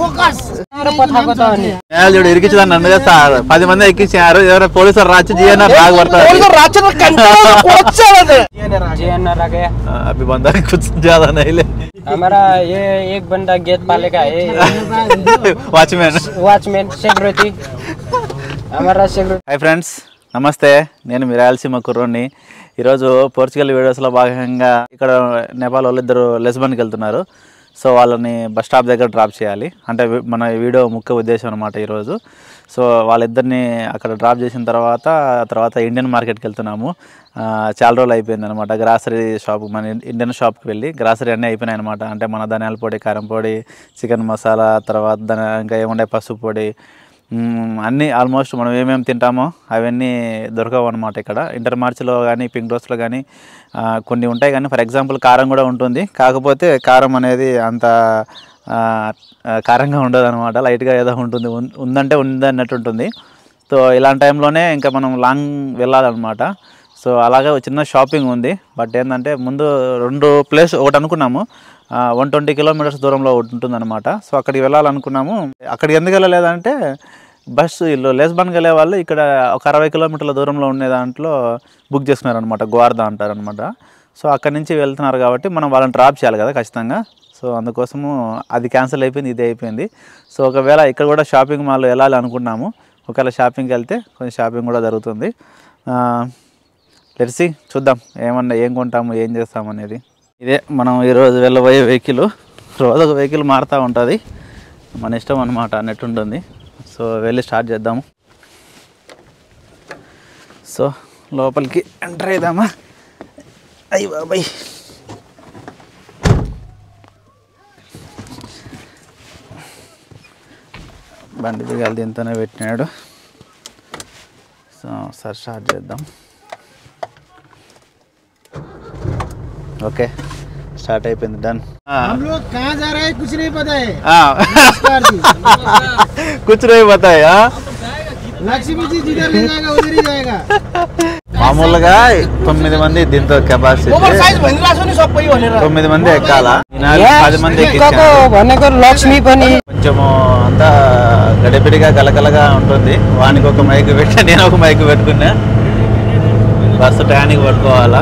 Focus చూడు ఇరికించదని అందుకే sir పది మంది ఎక్కించారు ఎవరైనా పోలీసులు రాచి జిఎన్ఆర్ రాగ పడతారు. అభి బందా కుచ్ జ్యాదా నైలే हमारा ये एक बंदा వాచ్మెన్ వాచ్మెన్ సెక్యూరిటీ हमारा ఫ్రెండ్స్ నమస్తే. నేను మీ రాయలసీమ కుర్రోని ఈరోజు పోర్చుగల్ వీడియోస్లో భాగంగా ఇక్కడ నేపాల్ వాళ్ళు ఇద్దరు లెస్బన్కి వెళ్తున్నారు. సో వాళ్ళని బస్ స్టాప్ దగ్గర డ్రాప్ చేయాలి. అంటే మన వీడియో ముఖ్య ఉద్దేశం అనమాట ఈరోజు సో వాళ్ళిద్దరిని అక్కడ డ్రాప్ చేసిన తర్వాత తర్వాత ఇండియన్ మార్కెట్కి వెళ్తున్నాము. చాలా రోజులు అయిపోయింది అనమాట గ్రాసరీ షాప్ మన ఇండియన్ షాప్కి వెళ్ళి గ్రాసరీ అన్నీ అయిపోయినాయి అనమాట అంటే మన ధనియాల పొడి కారం పొడి చికెన్ మసాలా తర్వాత ఇంకా ఏముండే పసుపు పొడి అన్నీ ఆల్మోస్ట్ మనం ఏమేమి తింటామో అవన్నీ దొరకవు అనమాట ఇక్కడ. ఇంటర్ మార్చ్లో కానీ పింక్ డోస్లో కానీ కొన్ని ఉంటాయి. కానీ ఫర్ ఎగ్జాంపుల్ కారం కూడా ఉంటుంది. కాకపోతే కారం అనేది అంత కారంగా ఉండదు అనమాట లైట్గా ఏదో ఉంటుంది. ఉందంటే ఉంది అన్నట్టు ఉంటుంది. సో ఇలాంటి టైంలోనే ఇంకా మనం లాంగ్ వెళ్ళాలన్నమాట. సో అలాగే చిన్న షాపింగ్ ఉంది. బట్ ఏంటంటే ముందు రెండు ప్లేస్ ఒకటి అనుకున్నాము. వన్ ట్వంటీ కిలోమీటర్స్ దూరంలో ఒకటి ఉంటుందన్నమాట. సో అక్కడికి వెళ్ళాలనుకున్నాము. అక్కడికి ఎందుకు వెళ్ళలేదంటే బస్సు వీళ్ళు లెస్బన్ వెళ్ళే వాళ్ళు ఇక్కడ ఒక అరవై కిలోమీటర్ల దూరంలో ఉండే దాంట్లో బుక్ చేసుకున్నారనమాట గోవార్దా అంటారనమాట సో అక్కడి నుంచి వెళ్తున్నారు కాబట్టి మనం వాళ్ళని డ్రాప్ చేయాలి కదా ఖచ్చితంగా. సో అందుకోసము అది క్యాన్సిల్ అయిపోయింది ఇది అయిపోయింది. సో ఒకవేళ ఇక్కడ కూడా షాపింగ్ మాల్ వెళ్ళాలి అనుకున్నాము ఒకవేళ షాపింగ్కి వెళ్తే కొంచెం షాపింగ్ కూడా జరుగుతుంది. తెలిసి చూద్దాం ఏమన్నా ఏం కొంటాము ఏం చేస్తాము అనేది. ఇదే మనం ఈరోజు వెళ్ళబోయే వెహికల్ రోజు ఒక వెహికల్ మారుతూ ఉంటుంది. మన ఇష్టం అనమాట అన్నట్టు ఉంటుంది సో వెళ్ళి స్టార్ట్ చేద్దాము. సో లోపలికి ఎంటర్ అయిదామా? అయ్యి బాబాయ్. బండి దిగాలి దీంతోనే పెట్టినాడు. సో ఒకసారి స్టార్ట్ చేద్దాం. ఓకే. స్టార్ట్ అయిపోయింది డన్ हम लोग कहाँ जा रहे हैं कुछ नहीं पता है नमस्कार जी कुछ नहीं बताए हाँ? लक्ष्मी जी जिधर ले जाएगा उधर ही जाएगा మామూలుగా తొమ్మిది మంది దీంతో కెపాసిటీ తొమ్మిది మంది ఎక్కాల ఈనాడు పది మంది ఎక్కించాను भनेको लक्ष्मी पनि కొంచెము అంతా గడిబిడిగా గలగలగా ఉంటుంది వానికి ఒక మైక్ పెట్టి నేను ఒక మైక్ పెట్టుకున్నా బస్సు టయానికి పట్టుకోవాలా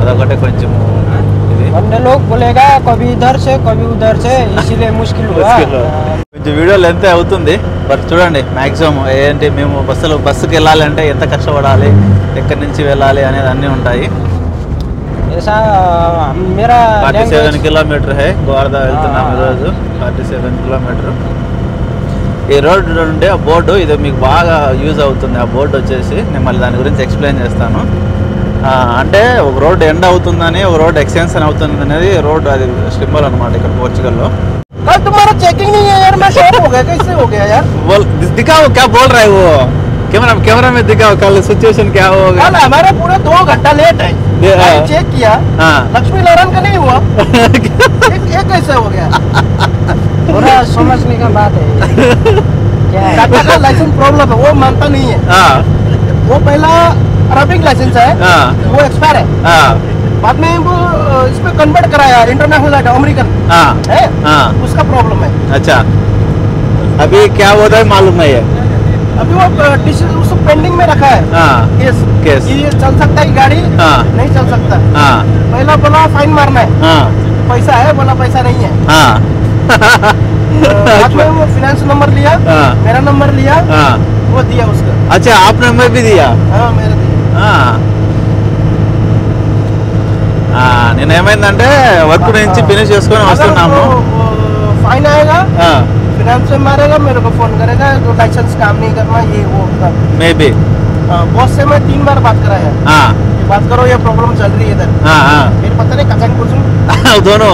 అదొకటే కొంచెం ఇది अन्य लोग बोलेगा कभी इधर से कभी उधर से इसीलिए मुश्किल हुआ ముష్కిల్. కొంచెం వీడియో లెంత్ అవుతుంది బట్ చూడండి మ్యాక్సిమం ఏంటి మేము బస్సులో బస్సుకి వెళ్ళాలంటే ఎంత కష్టపడాలి ఎక్కడి నుంచి వెళ్ళాలి అనేది అన్నీ ఉంటాయి ऐसा मेरा forty language- seven kilometre hey గోవర్ధా వెళ్తున్నాం ఈరోజు ఫార్టీ సెవెన్ కిలోమీటర్ ఈ రోడ్డు నుండి ఆ బోర్డు ఇది మీకు బాగా యూజ్ అవుతుంది ఆ బోర్డు వచ్చేసి నేను మళ్ళీ దాని గురించి ఎక్స్ప్లెయిన్ చేస్తాను ఆ, అంటే ఒక రోడ్డు ఎండ్ అవుతుందని ఒక రోడ్డు ఎక్స్టెన్షన్ అవుతుంది అనేది రోడ్డు అది సింబల్ అనమాట ఇక్కడ పోర్చుగల్లో कल तुम्हारा चेकिंग नहीं है यार मैं शॉक हो गया कैसे हो गया यार बोल दिखाओ क्या बोल रहा है वो कैमरा कैमरा में दिखाओ कल सिचुएशन क्या होगा कल हमारे पूरे दो घंटा लेट है ये, हाँ। गाड़ी चेक किया हाँ लक्ष्मी नारायण का नहीं हुआ ये ये कैसे हो गया थोड़ा समझने का बात है क्या है? टाटा का लाइसेंस प्रॉब्लम है वो मानता नहीं है हाँ वो पहला अरबिक लाइसेंस है हाँ। वो एक्सपायर है। हाँ। बाद में वो इसमें कन्वर्ट कराया इंटरनेशनल अमेरिकन हाँ। है? हाँ। उसका प्रॉब्लम है। अच्छा। अभी क्या होता है मालूम नहीं है। अभी वो अ, डिस- उसको पेंडिंग में रखा है। हाँ। Case case. ये चल सकता है गाड़ी हाँ। नहीं चल सकता। हाँ। पहला बोला फाइन मारना है। हाँ। पैसा है बोला पैसा नहीं है। हाँ। अ, बाद में वो फिनेंस नंबर लिया हाँ। मेरा नंबर लिया हाँ। वो दिया उसका। अच्छा आप नंबर भी दिया? हाँ मेरा दिया हाँ ఆ, నేను ఏమైందంటే వర్క్ నుంచి ఫినిష్ చేసుకొని अगर వస్తున్నాము वो- वो फाइन आएगा ఆ, फिनेंस से मारेगा मेरे को फोन करेगा तो लाइसेंस काम नहीं करना ये वो మేబీ बॉस से मैं तीन बार बात कराया ఆ, ये बात करो ये प्रॉब्लम चल रही है इधर ఆ, ఆ. फिर पता नहीं कचंग कुचंग दोनों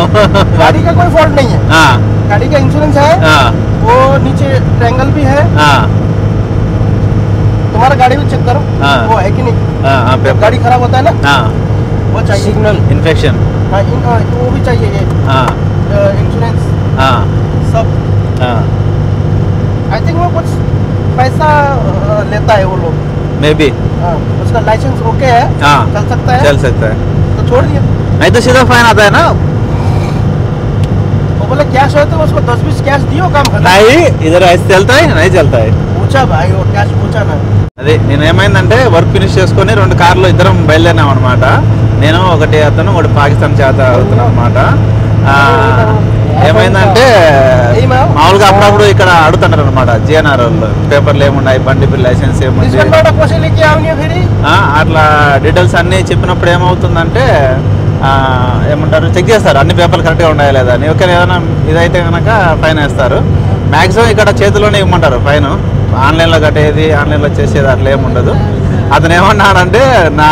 गाड़ी का कोई फॉल्ट नहीं है हाँ गाड़ी का इंश्योरेंस है हाँ वो नीचे ट्रैंगल भी है हाँ तुम्हारा गाड़ी भी चेक करो हाँ। वो है कि नहीं हाँ हाँ जब गाड़ी खराब होता है ना हाँ वो चाहिए सिग्नल इन्फेक्शन हाँ इन, वो भी चाहिए ये हाँ इंश्योरेंस हाँ सब हाँ आई थिंक वो कुछ पैसा लेता है वो लोग मे बी हाँ, उसका लाइसेंस ओके है हाँ चल सकता है चल सकता है तो छोड़ दिया नहीं तो सीधा फाइन आता है ना वो बोले कैश है तो उसको दस बीस कैश दियो काम नहीं इधर ऐसे चलता है नहीं चलता है అదే నేను ఏమైందంటే వర్క్ ఫినిష్ చేసుకొని రెండు కార్లు ఇద్దరం బయలుదేరినాం అనమాట నేను ఒకటి అతను ఒకటి పాకిస్తాన్ చేత అవుతున్నాం అనమాట ఏమైందంటే మామూలుగా అప్పుడప్పుడు ఇక్కడ అడుగుతున్నారు అనమాట జిఎన్ఆర్ పేపర్లు ఏమున్నాయి బండి లైసెన్స్ ఏముంది? అట్లా డీటెయిల్స్ అన్ని చెప్పినప్పుడు ఏమవుతుందంటే ఏమంటారు చెక్ చేస్తారు అన్ని పేపర్లు కరెక్ట్గా ఉన్నాయా లేదా అని. ఒకరు ఏదైనా ఇదైతే కనుక ఫైన్ వేస్తారు. మ్యాక్సిమం ఇక్కడ చేతిలోనే ఇవ్వమంటారు ఫైన్ ఆన్లైన్లో కట్టేది ఆన్లైన్లో చేసేది అట్లా ఏమి ఉండదు. అతను ఏమన్నాడంటే నా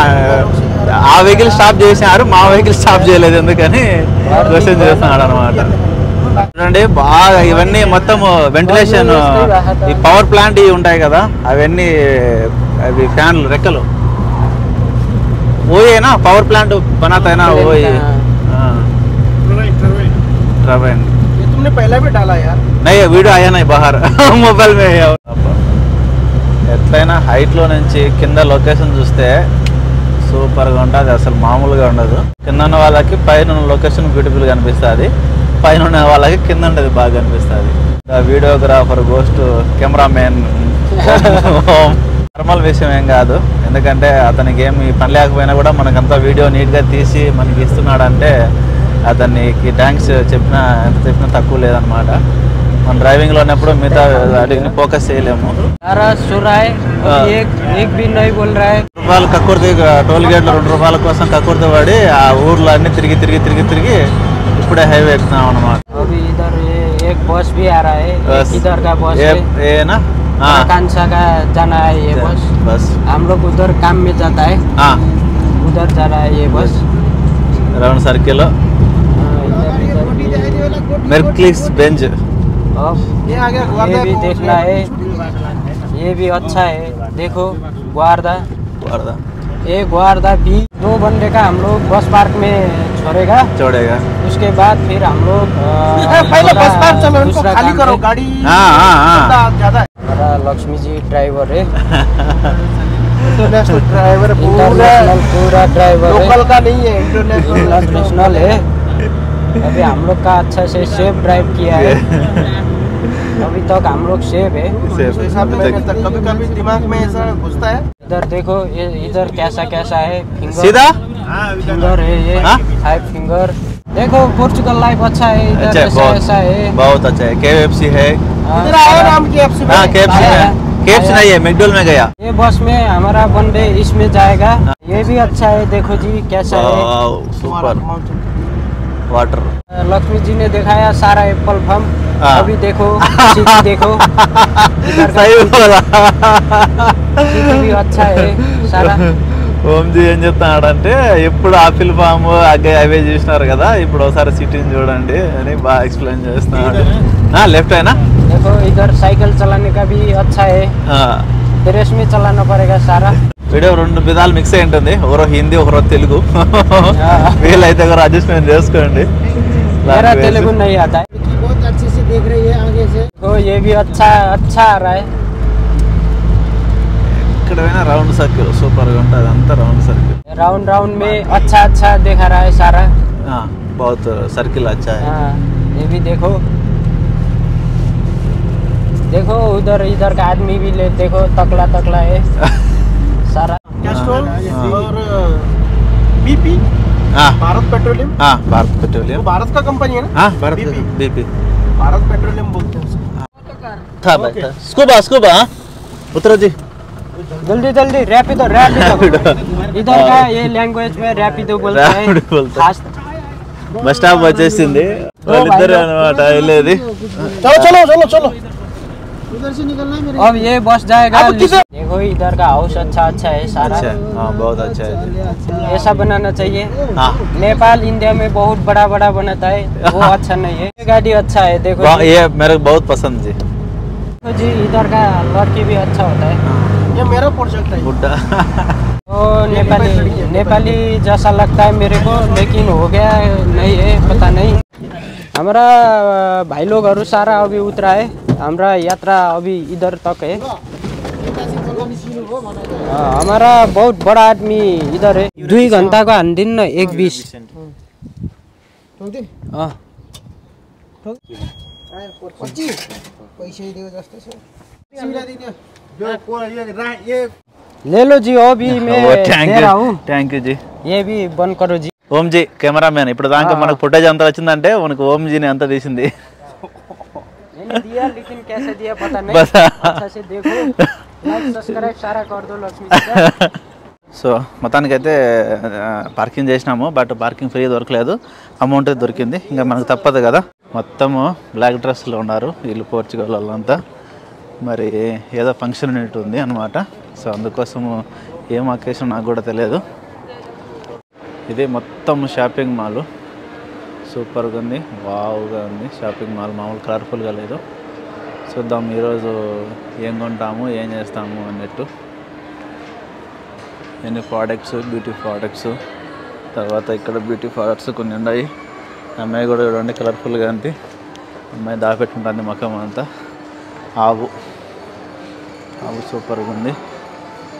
ఆ వెహికల్ స్టాప్ చేసినారు మా వెహికల్ స్టాప్ చేయలేదు ఎందుకని క్వశ్చన్ చేస్తున్నాడు అనమాట చూడండి బాగా ఇవన్నీ మొత్తం వెంటిలేషన్ ఈ పవర్ ప్లాంట్ ఇవి ఉంటాయి కదా అవన్నీ అవి ఫ్యాన్లు రెక్కలు. ఓయేనా పవర్ ప్లాంట్ బనాతైనా పోయి ట్రవైన్ तुमने पहले भी डाला यार नहीं वीडियो आया नहीं बाहर మొబైల్ మే ఎట్లయినా హైట్లో నుంచి కింద లొకేషన్ చూస్తే సూపర్గా ఉంటుంది అసలు మామూలుగా ఉండదు కింద ఉన్న వాళ్ళకి పైన ఉన్న లొకేషన్ బ్యూటిఫుల్గా కనిపిస్తుంది పైన ఉన్న వాళ్ళకి కింద ఉండేది బాగా కనిపిస్తుంది వీడియోగ్రాఫర్ గోస్ట్ కెమెరామెన్ నార్మల్ విషయం ఏం కాదు ఎందుకంటే అతనికి ఏమి పని లేకపోయినా కూడా మనకంతా వీడియో నీట్గా తీసి మనకి ఇస్తున్నాడంటే అతనికి థ్యాంక్స్ చెప్పినా ఎంత చెప్పినా తక్కువ లేదనమాట మన డ్రైవింగ్లో ఉన్నప్పుడు మిగతా అడిగిన ఫోకస్ చేయలేము सारा सो रहा है हाँ। अभी एक एक भी नहीं बोल रहा है రూపాయలు కక్కుర్తి టోల్ గేట్లో రెండు రూపాయల కోసం కక్కుర్తి పడి ఆ ఊర్లో అన్ని తిరిగి తిరిగి తిరిగి తిరిగి ఇప్పుడే హైవే ఎక్కుతున్నాం అనమాట अभी इधर ये एक बस भी आ रहा है एक इधर का बस है ఏనా कांसा का जाना है ये बस బస్ हम लोग उधर काम में जाता है उधर जा रहा है ये बस రౌండ్ సర్కిల్ हाँ, इधर मेरक्लिस बेंज ये आ गया आगे ये भी देखना है। ये भी अच्छा है। देखो ग्वारदा ग्वारदा ये ग्वारदा भी दो घंटे का हम लोग बस पार्क में छोड़ेगा। छोड़ेगा। उसके बाद फिर हम लोग पहले बस पार्क से मैं उनको खाली करो गाड़ी हाँ हाँ हाँ। हमारा लक्ष्मी जी ड्राइवर है। इंटरनेशनल ड्राइवर पूरा पूरा ड्राइवर लोकल का नहीं है इंटरनेशनल है। अभी हम लोग का अच्छा से सेफ़ ड्राइव किया है। अभी तक हम लोग सेफ़ है। कभी कभी दिमाग में ऐसा घुसता है? इधर देखो ये इधर कैसा कैसा है फिंगर सीधा? फिंगर है ये हाँ? फाइव फिंगर देखो पोर्चुगल लाइफ अच्छा है इधर अच्छा ऐसा बहुत ऐसा है। बहुत अच्छा है। के है। हाँ, इधर आया सारा- नाम की एफसी हाँ में। केएफसी में है। केएफसी नहीं है मैकडोल में गया। ये बस में हमारा वनडे इसमें जाएगा। ये भी अच्छा है देखो जी कैसा है। सुपर वाटर लक्ष्मी जी ने दिखाया सारा एप्पल फम हाँ। अभी देखो सिटी देखो इधर का सही बोला सिटी भी अच्छा है सारा ఓంజీ ఏం చెప్తున్నాడంటే ఎప్పుడు ఆపిల్ ఫామ్ అగ్గే అవే చూసినారు కదా ఇప్పుడు ఒకసారి సిటీని చూడండి అని బాగా ఎక్స్ప్లెయిన్ చేస్తున్నాడు లెఫ్ట్ అయినా देखो इधर साइकिल चलाने का भी अच्छा है ड्रेस में चलाना पड़ेगा सारा వీడియో రెండు విధాలు మిక్స్ అయి ఉంటుంది ఒకరో హిందీ ఒకరో తెలుగు వీలైతే ఒకరు అడ్జస్ట్మెంట్ చేసుకోండి मेरा Language. तेलुगु नहीं आता है बहुत अच्छे से देख रही है आगे से तो ये भी अच्छा अच्छा आ रहा है ఇక్కడ పోయినా రౌండ్ సర్కిల్ సూపర్గా ఉంటుంది అంతా రౌండ్ సర్కిల్ राउंड राउंड में अच्छा अच्छा दिखा रहा है सारा बहुत सर्किल अच्छा है हाँ ये भी देखो देखो उधर इधर का आदमी भी ले देखो तकला तकला है सारा कैस्ट्रोल हाँ। और बीपी हाँ भारत पेट्रोलियम हाँ भारत वो पेट्रोलियम भारत का कंपनी है ना हाँ Bharat BP? BP Bharat petroleum बोलते हैं उसको था बैठा स्कूबा स्कूबा हाँ उतरो जी जल्दी जल्दी रैपिडो रैपिडो इधर का ये लैंग्वेज में रैपिडो बोलते हैं Rapido बोलते हैं। खास బస్ స్టాప్ వచ్చేసింది వాళ్ళిద్దరు అనమాట వెళ్ళేది चलो चलो चलो चलो अब ये बस जाएगा देखो इधर का हाउस अच्छा अच्छा है सारा। अच्छा हाँ बहुत अच्छा है। ऐसा बनाना चाहिए। हाँ। नेपाल इंडिया में बहुत बड़ा बड़ा बनाता है वो अच्छा नहीं है। ये गाड़ी अच्छा है देखो ये मेरे को बहुत पसंद जी। देखो जी इधर का लड़की भी अच्छा होता है। ये मेरा प्रोजेक्ट है। बुड्ढा। तो नेपाली नेपाली जैसा लगता है मेरे को लेकिन हो गया नहीं है पता नहीं। हमारा भाई लोगहरू सारा अभी उतरा है। हमारा यात्रा अभी इधर तक है अ, हमारा बहुत बड़ा आदमी इधर है दुई घंटा का हानिदिनु न एक बिस अँ पच्चीस पैसे ही दियो जस्तो छ सिधा दिने यो को ये रा ये ले लो जी वो भी मैं థ్యాంక్ दे యూ रहा हूँ థ్యాంక్ యూ జీ ये भी बंद करो जी ఓంజీ కెమెరామ్యాన్ ఇప్పుడు దాకా మనకు ఫుటేజ్ అంతా వచ్చిందంటే మనకు ఓంజీని అంతా తీసింది मैंने दिया लेकिन कैसे दिया पता नहीं बस। अच्छा से देखो लाइक सब्सक्राइब सारा कर दो लक्ष्मी जी का। సో మొత్తానికైతే ఆ, పార్కింగ్ చేసినాము బట్ పార్కింగ్ ఫ్రీ దొరకలేదు అమౌంట్ దొరికింది ఇంకా మనకు తప్పదు కదా మొత్తము బ్లాక్ డ్రెస్లో ఉన్నారు వీళ్ళు పోర్చుగల్ వాళ్ళంతా మరి ఏదో ఫంక్షన్ ఉన్నట్టు ఉంది అనమాట సో అందుకోసము ఏం అకేషన్ నాకు కూడా తెలియదు ఇది మొత్తం షాపింగ్ మాల్ సూపర్గా ఉంది. వావుగా ఉంది. షాపింగ్ మాల్ మామూలు కలర్ఫుల్గా లేదు. చూద్దాం ఈరోజు ఏం కొంటాము ఏం చేస్తాము అన్నట్టు. ఎన్ని ప్రోడక్ట్స్ బ్యూటీ ప్రోడక్ట్స్ తర్వాత ఇక్కడ బ్యూటీ ప్రోడక్ట్స్ కొన్ని ఉన్నాయి. అమ్మాయి కూడా చూడండి కలర్ఫుల్గా ఉంది. అమ్మాయి దాపెట్టుకుంటుంది ముఖం అంతా. ఆవు. ఆవు సూపర్గా ఉంది.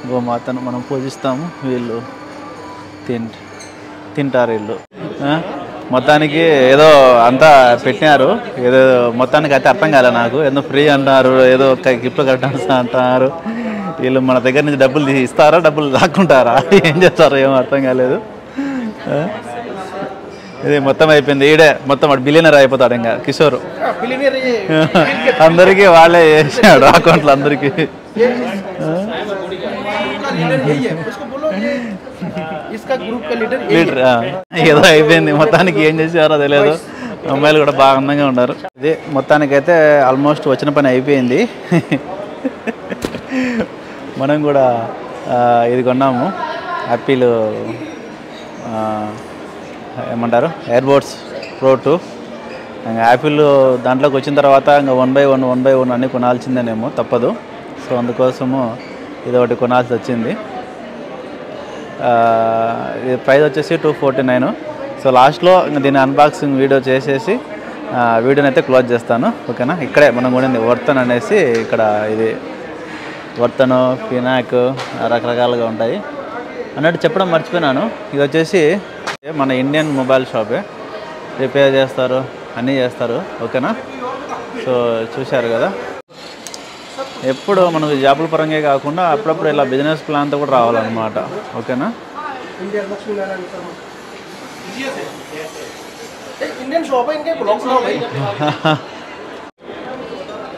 గోమాతను మనం పూజిస్తాము వీళ్ళు. తింటారు వీళ్ళు. మొత్తానికి ఏదో అంతా పెట్టినారు. ఏదో మొత్తానికి అయితే అర్థం కాలే నాకు. ఏదో ఫ్రీ అంటున్నారు ఏదో గిఫ్ట్ కట్టాల్సి అంటున్నారు. వీళ్ళు మన దగ్గర నుంచి డబ్బులు ఇస్తారా డబ్బులు దాక్కుంటారా ఏం చేస్తారో ఏమో అర్థం కాలేదు. ఇది మొత్తం అయిపోయింది. ఈడే మొత్తం వాడు బిలియనర్ అయిపోతాడు ఇంకా కిషోర్. అందరికీ వాళ్ళే చేసినాడు అకౌంట్లు అందరికీ. ఏదో? అయిపోయింది. మొత్తానికి ఏం చేసేవారో తెలియదు. అమ్మాయిలు కూడా బాగా అందంగా ఉన్నారు. ఇది మొత్తానికైతే ఆల్మోస్ట్ వచ్చిన పని అయిపోయింది. మనం కూడా ఇది కొన్నాము. యాపిల్ ఏమంటారు? ఎయిర్బోర్డ్స్ ప్రో టూ యాపిల్ దాంట్లోకి వచ్చిన తర్వాత ఇంకా one by one one by one అన్నీ కొనాల్సిందేనేమో తప్పదు. సో అందుకోసము ఇది ఒకటి కొనాల్సి వచ్చింది. ప్రైస్ వచ్చేసి టూ ఫోర్టీ నైన్. సో లాస్ట్లో దీన్ని దీని అన్బాక్సింగ్ వీడియో చేసేసి వీడియోని అయితే క్లోజ్ చేస్తాను. ఓకేనా? ఇక్కడే మనం కూడా వర్తన్ అనేసి ఇక్కడ ఇది వర్తను ఫినాక్ రకరకాలుగా ఉంటాయి. అన్నట్టు చెప్పడం మర్చిపోయినాను. ఇది వచ్చేసి మన ఇండియన్ మొబైల్ షాపే. రిపేర్ చేస్తారు అన్నీ చేస్తారు. ఓకేనా? సో చూశారు కదా? ఎప్పుడు మనకు జాబుల పరంగా కాకుండా అప్పుడప్పుడు ఇలా బిజినెస్ ప్లాన్తో కూడా రావాలన్నమాట. ఓకేనా?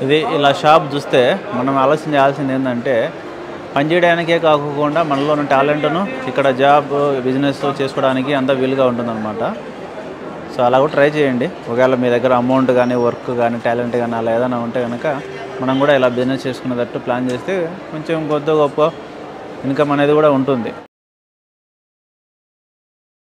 ఇది ఇలా షాప్ చూస్తే మనం ఆలోచన చేయాల్సింది ఏంటంటే పనిచేయడానికే కాకుండా మనలో ఉన్న టాలెంట్ను ఇక్కడ జాబ్ బిజినెస్ చేసుకోవడానికి అంత వీలుగా ఉంటుందన్నమాట. సో అలా కూడా ట్రై చేయండి. ఒకవేళ మీ దగ్గర అమౌంట్ కానీ వర్క్ కానీ టాలెంట్ కానీ అలా ఏదైనా ఉంటే కనుక మనం కూడా ఇలా బిజినెస్ చేసుకునేటట్టు ప్లాన్ చేస్తే కొంచెం కొద్ది గొప్ప ఇన్కమ్ అనేది కూడా ఉంటుంది.